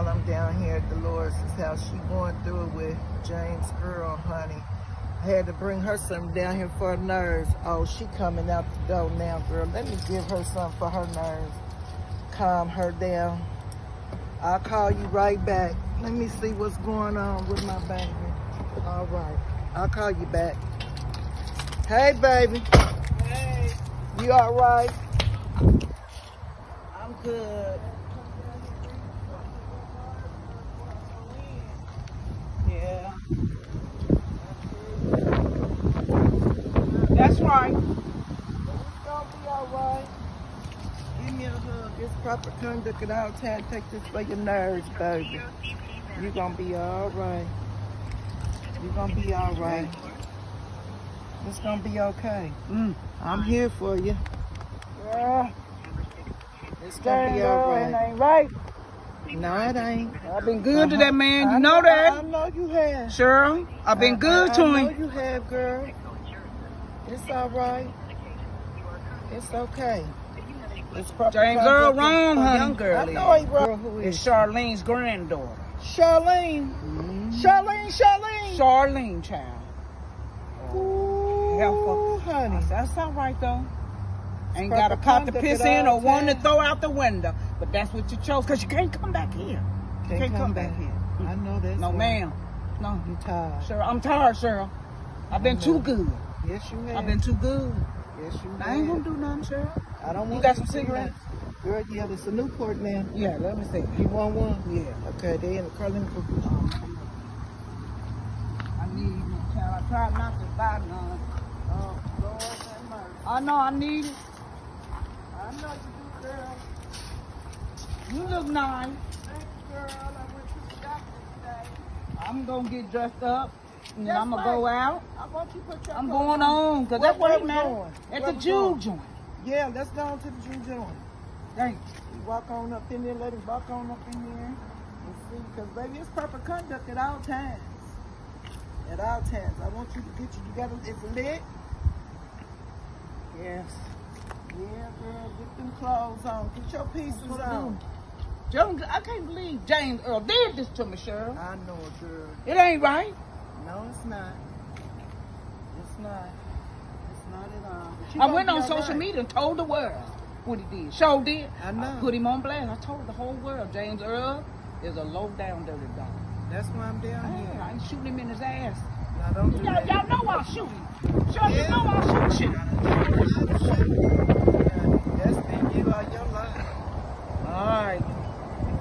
y'all. I'm down here at Dolores' house. She going through it with James' girl, honey. I had to bring her something down here for her nerves. Oh, she coming out the door now, girl. Let me give her something for her nerves. Calm her down. I'll call you right back. Let me see what's going on with my baby. All right. I'll call you back. Hey, baby. Hey. You all right? I'm good. Yeah. That's right. It's gonna be all right. Give me a hug. It's proper conduct at all times. Take this for your nerves, baby. You're gonna be all right. You're gonna be all right. It's gonna be okay. Mm. I'm here for you. Yeah. It's gonna be all It right. ain't right. No, it ain't. I've been good to that man. I You know that. I know you have. Cheryl, I've been I- good I, to I know him. you have, girl. It's all right. It's okay. It's proper James Earl wrong, honey. young girl. I know he wrong. Who is It's Charlene's granddaughter. Charlene. Mm-hmm. Charlene, Charlene. Charlene, child. Ooh, Helpful. honey. Said, That's all right, though. Ain't got a pot to piss in or one to throw out the window. But that's what you chose, because you can't come back here. You can't come back here. I know that. No, ma'am. No. You tired. Cheryl, I'm tired, Cheryl. I've been too good. Yes, you have. I've been too good. Yes, you have. I ain't gonna do nothing, Cheryl. I don't want You got some cigarettes? Girl, yeah, it's a Newport now. Yeah, let me see. You want one? Yeah. Okay, they in the Carlin. I need one, child. I tried not to buy none. Oh, Lord have mercy. I know I need it. I know you do, girl. You look nice. Thanks, girl. I went to the doctor today. I'm gonna get dressed up and That's I'm gonna go out. I want you put your I'm going on because that's what it matters. At the juke joint. Yeah, let's go on to the juke joint. Thank You walk on up in there, let him walk on up in there and see. Because, baby, it's proper conduct at all times. At all times. I want you to get you, you got to, it's lit. Yes. Yeah, girl, get them clothes on. Get your pieces on. James, I can't believe James Earl did this to me, Cheryl. I know it, girl. It ain't right. No, it's not. It's not. It's not at all. I went on social right. media and told the world what he did. Show did. I know. put him on blast. I told the whole world James Earl is a low down dirty dog. That's why I'm down I here. I ain't shooting him in his ass. Now, don't do Y'all, y'all know I'll shoot him. Sure, Yeah. you know I'll shoot you. That's been you all your life. All right.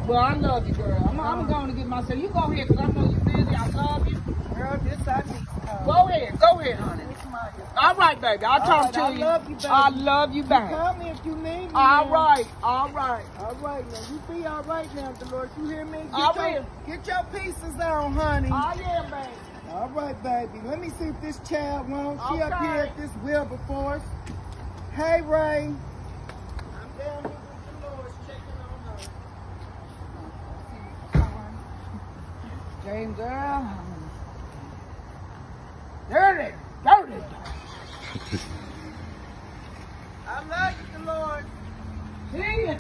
Well, I love you, girl. I'm, I'm going to get myself. You go ahead, because I know you're busy. I love you. Girl, this I need to call. Go ahead. Go ahead, honey. It's my All right, baby. I'll All talk right, to I you. love you, baby. I love you back. Call me if you need me. All now. right. All right. All right, now you be all right now, Dolores. You hear me? Get I your, will. Get your pieces on, honey. Oh, yeah, baby. All right, baby. Let me see if this child won't. She up here at this wheel before. Hey, Ray. I'm down here with Dolores checking on her. I love you, Lord. See ya.